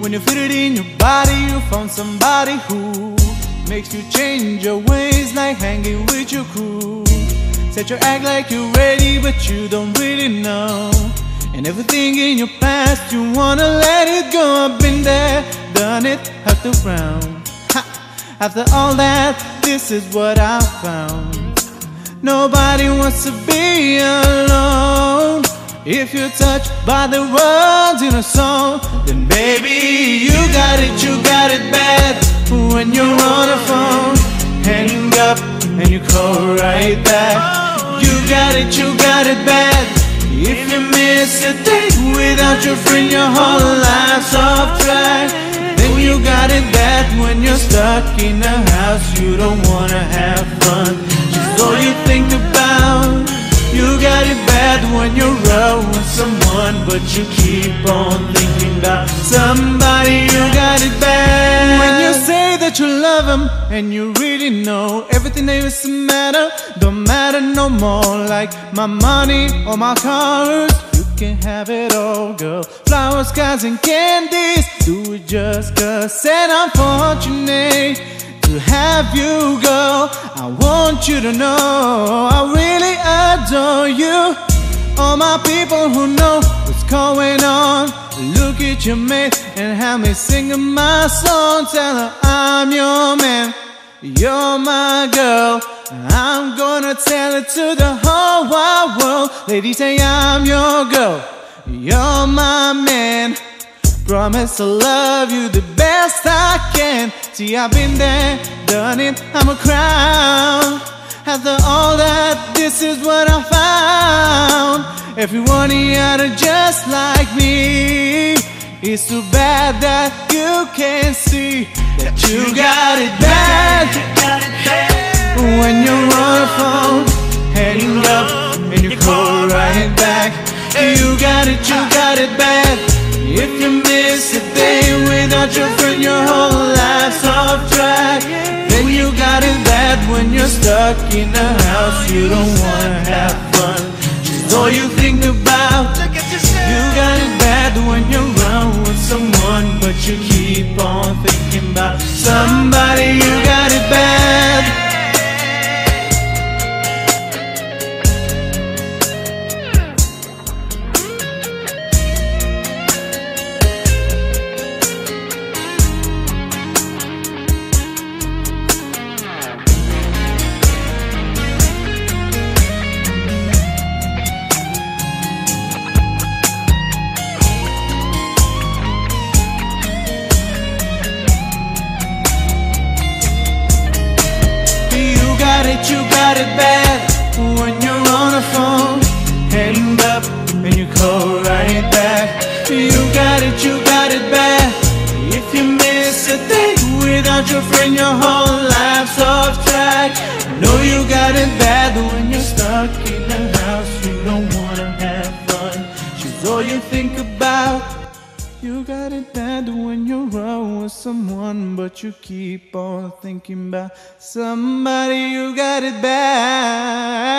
When you feel it in your body, you found somebody who makes you change your ways, like hanging with your crew. Said you act like you're ready, but you don't really know. And everything in your past, you wanna let it go. I've been there, done it, have to frown. After all that, this is what I found. Nobody wants to be alone. If you're touched by the words in a song, then baby, you got it, you got it bad. When you're on a phone, hang up and you call right back. You got it, you got it bad. If you miss a day without your friend, your whole life's off track. Then you got it bad when you're stuck in a house, you don't wanna have fun. Just all you think about. You got it bad when you're out with someone, but you keep on thinking about somebody. You got it bad when you say that you love them and you really know everything that used to matter don't matter no more. Like my money or my cars, can have it all, girl. Flowers, cars, and candies. Do it just cause. And I'm fortunate to have you, girl. I want you to know I really adore you. All my people who know what's going on, look at your mate and have me singing my song. Tell her I'm your man, you're my girl. I'm gonna tell it to the whole wide world. Ladies, say I'm your girl, you're my man. Promise to love you the best I can. See, I've been there, done it, I'm a crown. After all that, this is what I found. Everyone here just like me. It's too bad that can't see that you got it bad. When you're on the phone, hang up and you call right back. You got it, you got it bad. If you miss a day without your friend, your whole life's off track. Then you got it bad when you're stuck in a house, you don't wanna have fun. She's all you think about. You keep on thinking about somebody. You got You got it, you got it bad. If you miss a thing without your friend, your whole life's off track. No, you got it bad when you're stuck in the house. You don't wanna have fun. She's all you think about. You got it bad when you're out with someone, but you keep on thinking about somebody. You got it bad.